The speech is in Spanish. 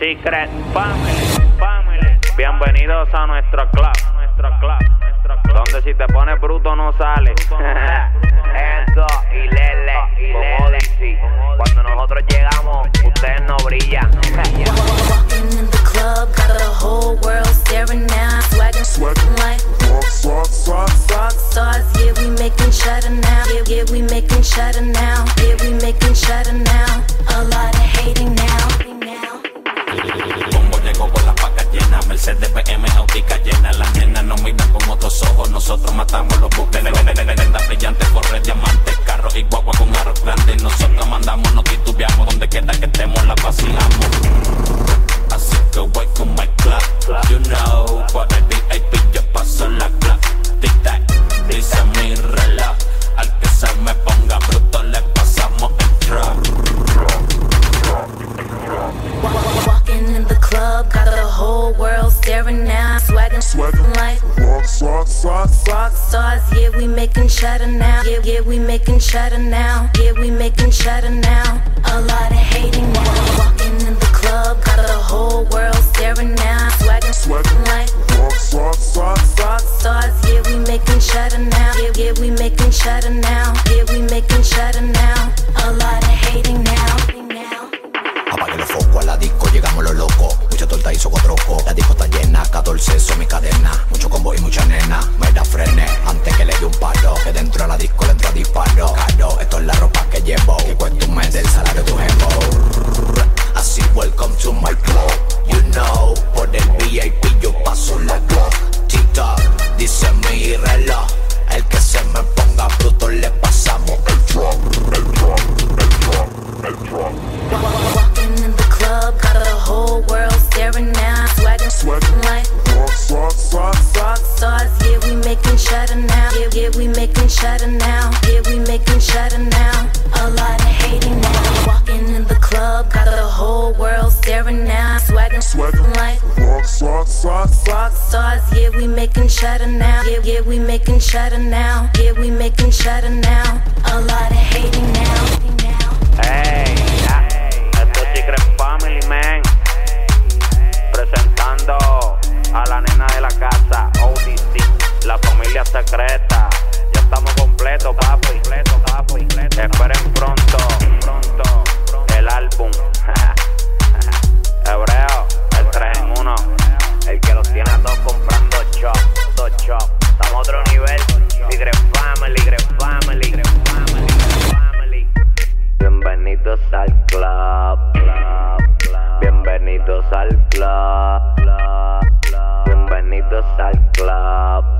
Secret Family, Family. Bienvenidos a nuestro club, nuestro club, nuestro club. Donde si te pones bruto no sale. Enzo y Lele, como Odyssey. Cuando nosotros llegamos, ustedes no brillan. Walking in the club, got the whole world staring now. Swaggin', swaggin' like rock stars. Yeah, we making cheddar now. Yeah, yeah, we making cheddar now. Yeah, we making cheddar now. A lot of hating now. Whole world staring now. Swaggin', swaggin' like rock stars. Yeah, we making cheddar now. Yeah, yeah, we making cheddar now. Yeah, we making cheddar now. A lot of hating now. Walking in the club, got the whole world staring now. Swaggin', swaggin' like rock stars. Yeah, we making cheddar now. Yeah, yeah, we making cheddar now. Yeah, we making cheddar now. A lot llegamos los locos. Mucha torta hizo cuatro La disco está llena, 14 son mi cadena. Mucho combo y mucha nena. Me da frene now. Yeah, yeah, we making cheddar now. Yeah, we making cheddar now. A lot of hating now. Walking in the club, got the whole world staring now. Swaggin', swaggin' like rock stars. Yeah, we making cheddar now. Yeah, yeah, we making cheddar now. Yeah, we making cheddar now. A lot of secreta. Ya estamos completos, papi. Completo, papi. Esperen pronto, pronto, el álbum. Hebreo, el 3 en 1. El que los tiene a todos comprando chop, dos chop. Estamos a otro nivel. Secret Family, Secret Family, Secret Family, Family. Bienvenidos al club. Bienvenidos al club. Bienvenidos al club,